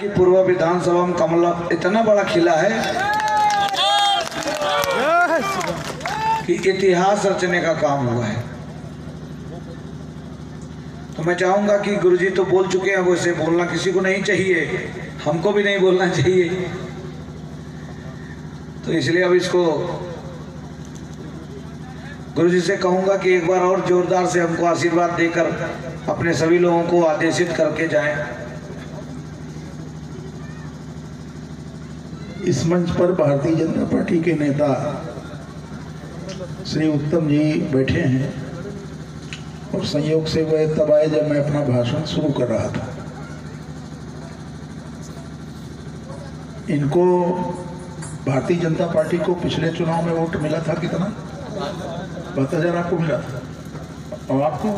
कि पूर्व विधानसभा में कमला इतना बड़ा खिला है कि इतिहास रचने का काम हुआ है। तो मैं चाहूँगा कि गुरुजी तो बोल चुके हैं वैसे बोलना किसी को नहीं चाहिए, हमको भी नहीं बोलना चाहिए। तो इसलिए अब इसको गुरुजी से कहूँगा कि एक बार और जोरदार से हमको आशीर्वाद देकर अपने सभी लोगों को आदेशित करके जाएँ। इस मंच पर भारतीय जनता पार्टी के नेता श्री उत्तम जी बैठे हैं और संयोग से वह तब आए जब मैं अपना भाषण शुरू कर रहा था। इनको भारतीय जनता पार्टी को पिछले चुनाव में वोट मिला था कितना? बहत्तर हज़ार आपको मिला था। और आपको?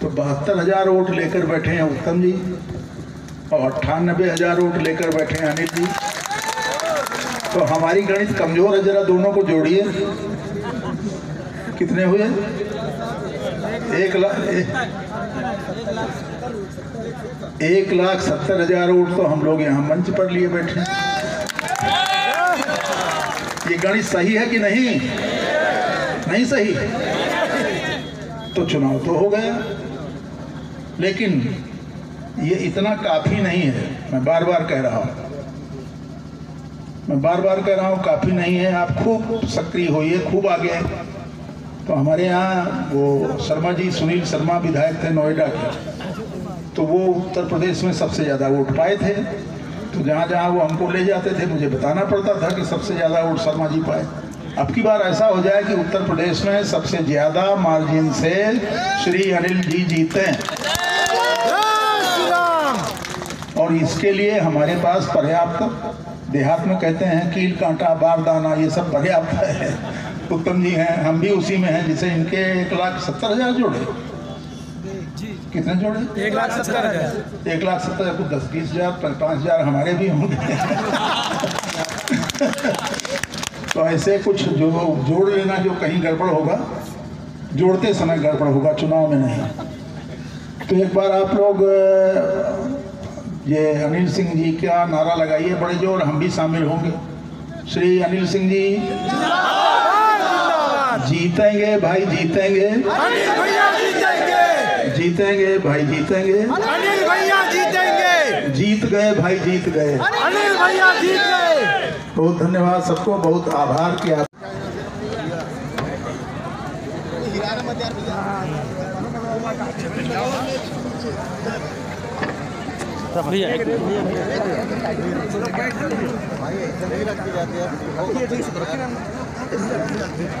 तो बहत्तर हज़ार वोट लेकर बैठे हैं उत्तम जी। और अट्ठानबे हज़ार वोट लेकर बैठे हैं अनिल जी। तो हमारी गणित कमज़ोर है, जरा दोनों को जोड़िए। कितने हुए? एक लाख एक लाख सत्तर हज़ार वोट तो हम लोग यहाँ मंच पर लिए बैठे हैं। ये गणित सही है कि नहीं? नहीं सही। तो चुनाव तो हो गया। लेकिन ये इतना काफ़ी नहीं है। मैं बार बार कह रहा हूँ। मैं बार बार कह रहा हूँ, काफ़ी नहीं है। आप खूब सक्रिय होइए, खूब आगे तो हमारे यहाँ वो शर्मा जी, सुनील शर्मा विधायक थे नोएडा के। तो वो उत्तर प्रदेश में सबसे ज़्यादा वोट पाए थे। तो जहाँ जहाँ वो हमको ले जाते थे, मुझे बताना पड़ता था कि सबसे ज़्यादा वोट शर्मा जी पाए। अब की बार ऐसा हो जाए कि उत्तर प्रदेश में सबसे ज़्यादा मार्जिन से श्री अनिल जी जीते और इसके लिए हमारे पास पर्याप्त देहात में कहते हैं कील कांटा बारदाना ये सब पर्याप्त है। उत्तम जी हैं हम भी उसी में हैं जिसे इनके एक लाख सत्तर हज़ार जोड़े। कितने जोड़े? एक लाख सत्तर हज़ार। एक लाख सत्तर हज़ार दस बीस हज़ार पाँच हज़ार हमारे भी होंगे। तो ऐसे कुछ जो जोड़ लेना जो कहीं गड़बड़ होगा जोड़ते समय गड़बड़ होगा चुनाव में नहीं। तो एक बार आप लोग ये अनिल सिंह जी का नारा लगाइए बड़े ज़ोर हम भी शामिल होंगे। श्री अनिल सिंह जी। जीतेंगे भाई जीतेंगे। जीतेंगे। जीतेंगे भाई जीतेंगे। अनिल भैया जीतेंगे। जीत गए भाई जीत गए। अनिल भैया जीत गए। बहुत धन्यवाद सबको बहुत आभार कि आप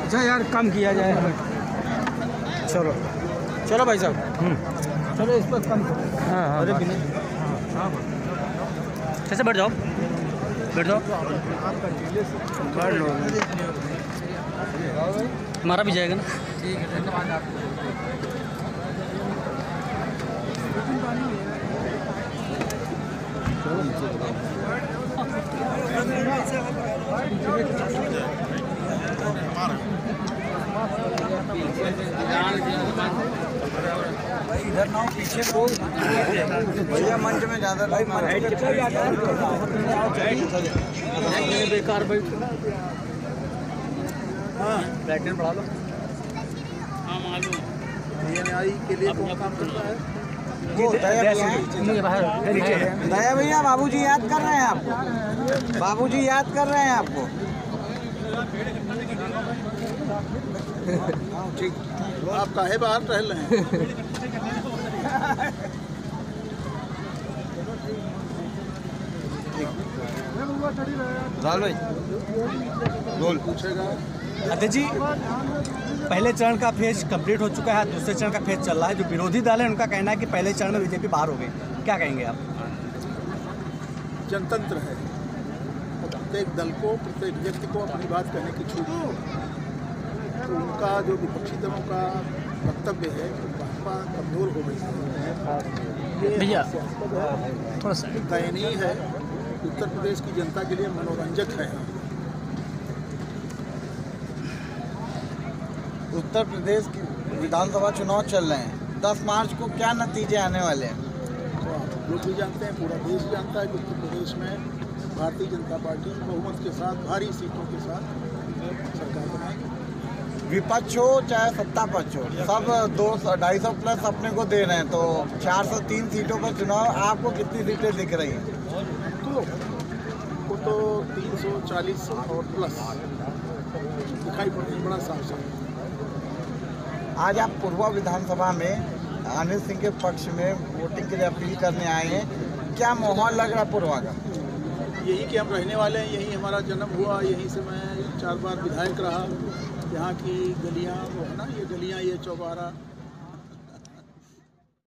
अच्छा यार कम किया जाए चलो चलो भाई साहब चलो इस पर कम हाँ हाँ कैसे बैठ जाओ बैठ जाओ बैठ लो हमारा भी जाएगा ना ठीक है धन्यवाद इधर ना पीछे को। भैया मंच में ज़्यादा भाई बेकार बैठ बैठने बढ़ा लो। के लिए काम करता है। दया भैया बाबूजी याद कर रहे हैं आपको। बाबू जी याद कर रहे हैं आपको। ठीक। आप काहे बाहर टहल रहे हैं? लाल भाई। बोल पूछेगा। अध्यक्ष जी पहले चरण का फ़ेज़ कंप्लीट हो चुका है दूसरे चरण का फ़ेज़ चल रहा है। जो विरोधी दल है उनका कहना है कि पहले चरण में बीजेपी बाहर हो गई। क्या कहेंगे आप? जनतंत्र है। प्रत्येक दल को प्रत्येक व्यक्ति को अपनी बात कहने की छूट है। तो उनका जो विपक्षी दलों का वक्तव्य है कि भाजपा कमज़ोर हो गई है। भैया थोड़ा सा। दयनीय है। उत्तर प्रदेश की जनता के लिए मनोरंजक है। उत्तर प्रदेश की विधानसभा चुनाव चल रहे हैं। 10 मार्च को क्या नतीजे आने वाले हैं? लोग भी जानते हैं पूरा देश जानता है कि उत्तर प्रदेश में भारतीय जनता पार्टी बहुमत के साथ भारी सीटों के साथ सरकार बनाएगी। विपक्ष हो चाहे सत्ता पक्ष हो सब दो ढाई सौ प्लस अपने को दे रहे हैं तो 403 सीटों पर चुनाव आपको कितनी सीटें दिख रही हैं? तो वो तो 340 और प्लस दिखाई पड़ती है बड़ा साफ़ साफ़ आज आप पूर्वा विधानसभा में अनिल सिंह के पक्ष में वोटिंग के लिए अपील करने आए हैं। क्या माहौल लग रहा पूर्वा का? यही कि हम रहने वाले हैं, यही हमारा जन्म हुआ, यहीं से मैं चार बार विधायक रहा यहाँ की गलियाँ, वो है ना, ये गलियाँ, ये चौबारा